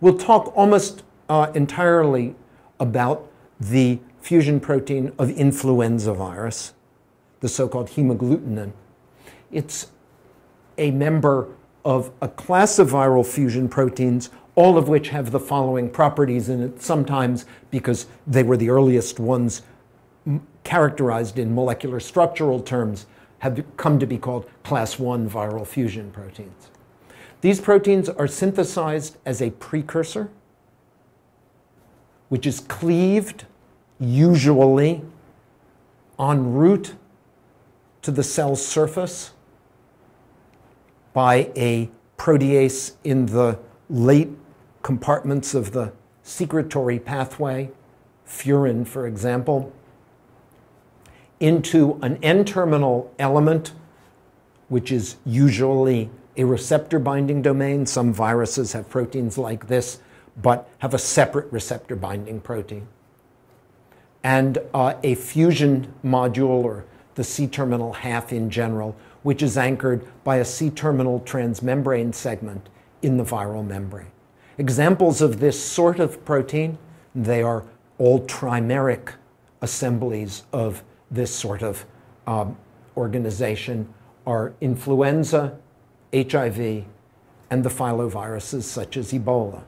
We'll talk almost uh, entirely about the fusion protein of influenza virus, the so-called hemagglutinin. It's a member of a class of viral fusion proteins, all of which have the following properties it, sometimes because they were the earliest ones characterized in molecular structural terms, have come to be called class 1 viral fusion proteins. These proteins are synthesized as a precursor, which is cleaved usually en route to the cell surface by a protease in the late compartments of the secretory pathway, furin, for example, into an N terminal element, which is usually a receptor binding domain. Some viruses have proteins like this, but have a separate receptor binding protein. And uh, a fusion module, or the C terminal half in general, which is anchored by a C terminal transmembrane segment in the viral membrane. Examples of this sort of protein, they are all trimeric assemblies of this sort of um, organization are influenza, HIV, and the filoviruses such as Ebola.